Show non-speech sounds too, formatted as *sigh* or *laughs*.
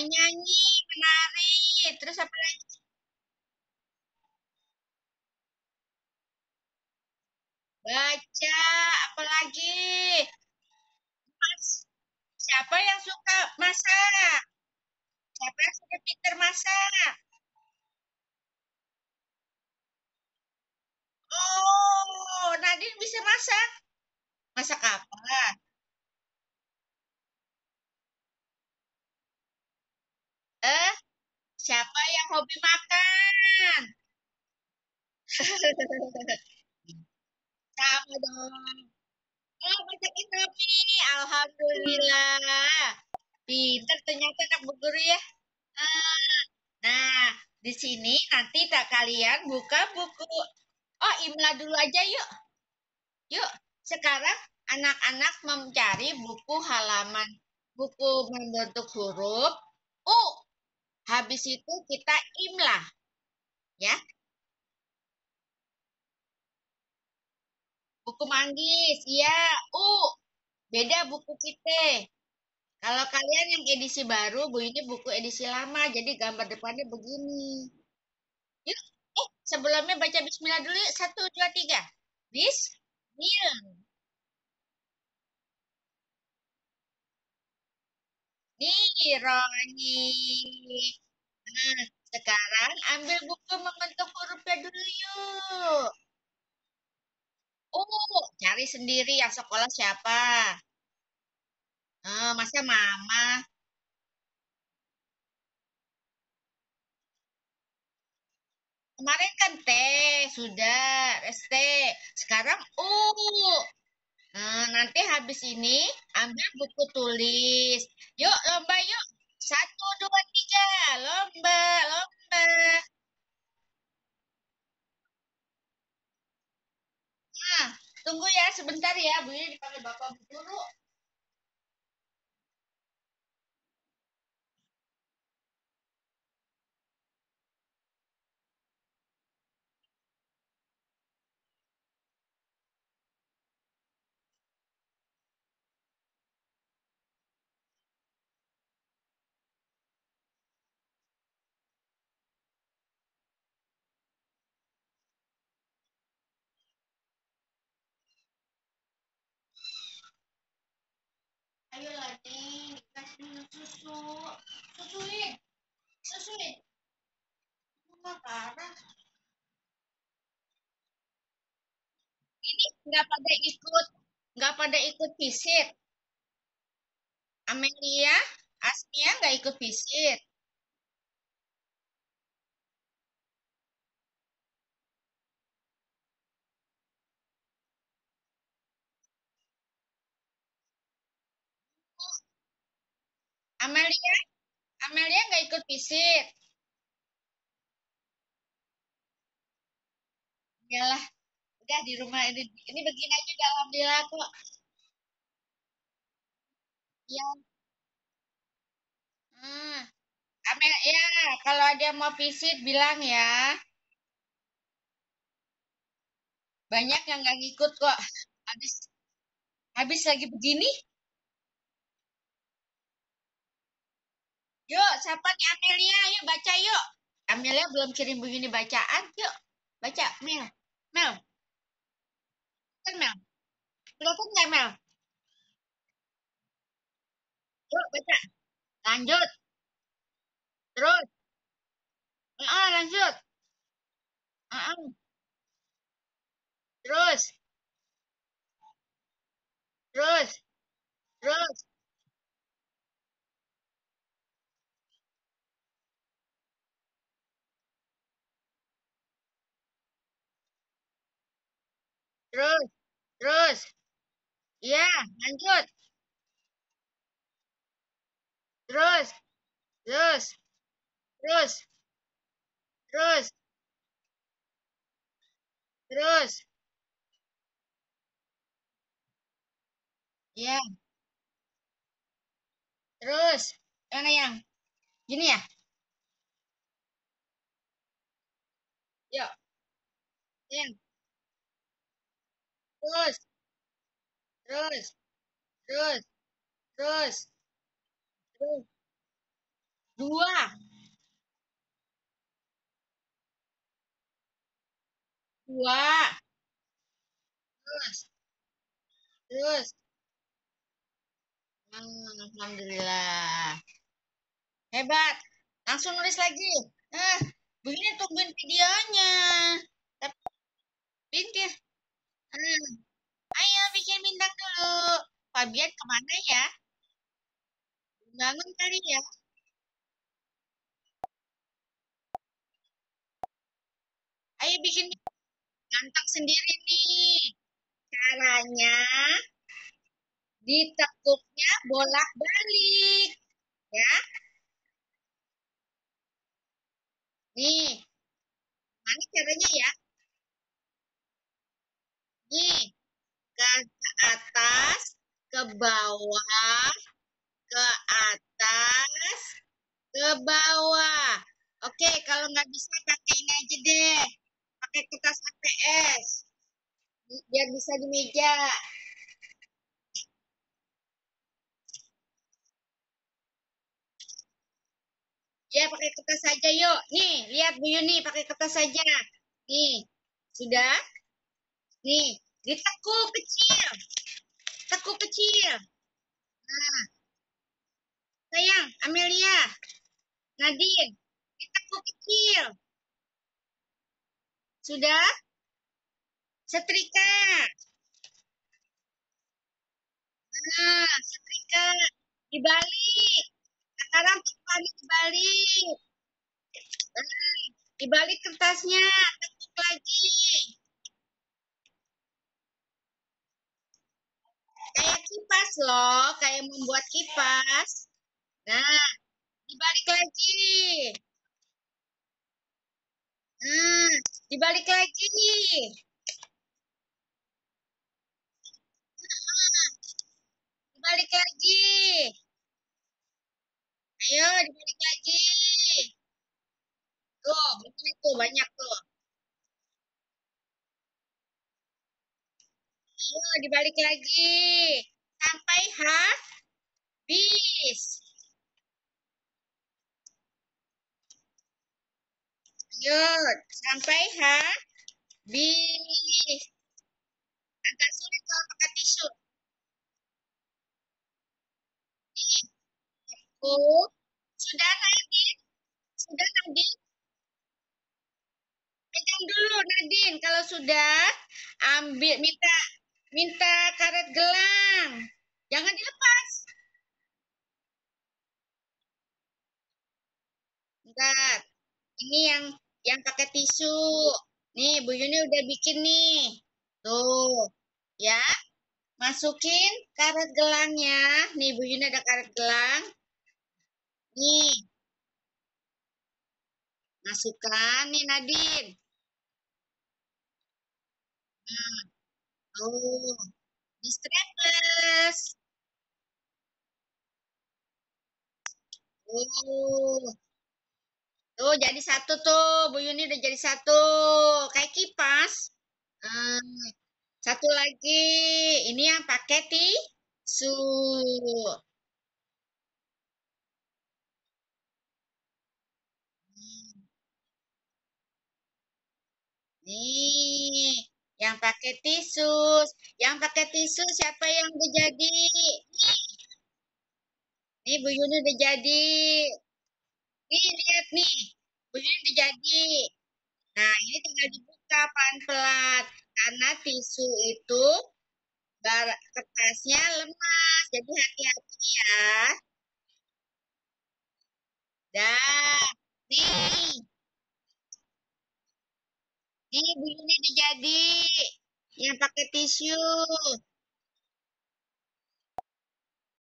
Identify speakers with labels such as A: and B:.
A: menyanyi, menari, terus apa lagi? Baca, apa lagi? Mas, siapa yang suka masak? Siapa yang suka pinter masak? Oh, Nadine bisa masak. Masak apa? Eh, siapa yang hobi makan? *laughs* Sama dong. Oh, masakin hobi. Alhamdulillah. Pinter ternyata anak bu guru ya. Ah, Nah, di sini nanti tak kalian buka buku. Oh, Imla dulu aja yuk. Yuk, sekarang anak-anak mencari buku halaman buku membentuk huruf U. Habis itu kita Imla, ya. Buku manggis, ya. U. Beda buku kita. Kalau kalian yang edisi baru, Bu ini buku edisi lama, jadi gambar depannya begini. Yuk, eh sebelumnya baca Bismillah dulu. Satu, dua, tiga. Bismillah. Roni. Nah, sekarang ambil buku membentuk hurufnya dulu yuk. Oh, cari sendiri yang sekolah siapa? Eh, masa mama? Kemarin kan T, sudah, ST. Sekarang U. Nah, nanti habis ini ambil buku tulis. Yuk, lomba yuk. Satu, dua, tiga. Lomba, lomba. Nah, tunggu ya sebentar ya. Bu ini dipanggil Bapak Bu Guru. Ayo lagi, kasih minum susu. Parah. Ini nggak pada ikut, nggak pada ikut visit. Amelia, Asmia nggak ikut visit. Amelia, Amelia nggak ikut visit. Iyalah, udah di rumah ini, ini begini aja udah alhamdulillah kok. Ya, hmm. Amel, ya, kalau ada yang mau visit bilang ya. Banyak yang nggak ngikut kok. Habis habis lagi begini, yuk, siapa nih Amelia? Yuk baca yuk. Amelia belum kirim begini bacaan. Yuk, baca Mel. Mel, kan Mel. Kelihatan nggak Mel? Yuk baca. Lanjut. Terus. Ah, lanjut. Ah, ah. Terus. Terus. Terus. Terus. Iya, lanjut. Terus. Terus. Terus. Terus. Terus. Iya, terus. Yang yang gini ya? Yuk. Yang. Terus. Terus. Terus. Terus. Terus. Dua. Dua. Terus. Terus. Alhamdulillah. Hebat. Langsung nulis lagi. Eh, begini tungguin videonya. Tapi bikin. Hmm. Ayo bikin bintang dulu. Fabian ke mana ya? Bangun kali ya? Ayo bikin ganteng sendiri nih. Caranya ditekuknya bolak-balik. Ya. Nih. Mana caranya ya? Nih. Ke atas, ke bawah, ke atas, ke bawah. Oke, kalau nggak bisa pakai ini aja deh. Pakai kertas HPS. Biar bisa di meja. Ya, pakai kertas saja yuk. Nih, lihat Bu Yuni pakai kertas saja. Nih, sudah? Nih, ditekuk kecil. Tekuk kecil. Nah. Sayang, Amelia. Nadine, ditekuk kecil. Sudah? Setrika. Nah, setrika. Dibalik. Sekarang kembali dibalik. Nah, dibalik kertasnya. Tekuk lagi. Kayak kipas loh. Kayak membuat kipas. Nah, dibalik lagi. Nah, dibalik lagi. Dibalik lagi. Ayo, dibalik lagi. Tuh, tuh, banyak tuh. Ayo, dibalik lagi. Sampai habis. Ayo, sampai habis. Agak sulit kalau pakai tisu. Oh, sudah Nadine? Sudah Nadine? Pegang dulu Nadine. Kalau sudah, ambil minta minta karet gelang. Jangan dilepas. Bentar. Ini yang yang pakai tisu. Nih, Bu Yuni udah bikin nih. Tuh. Ya. Masukin karet gelangnya. Nih, Bu Yuni ada karet gelang. Nih. Masukkan nih Nadine. Nah. Tuh. Di strapless. Tuh. Tuh, jadi satu tuh. Bu Yuni udah jadi satu. Kayak kipas. Hmm, satu lagi. Ini yang pakai tisu. Nih, yang pakai tisu. Yang pakai tisu siapa yang udah jadi? Nih. Bu Yuni udah jadi. Nih, lihat nih. Bu Yuni udah jadi. Nah, ini tinggal dibuka pelan-pelan. Karena tisu itu kertasnya lemas. Jadi hati-hati ya. Dah. Nih. Nih, Bu Yuni udah jadi. Yang pakai tisu.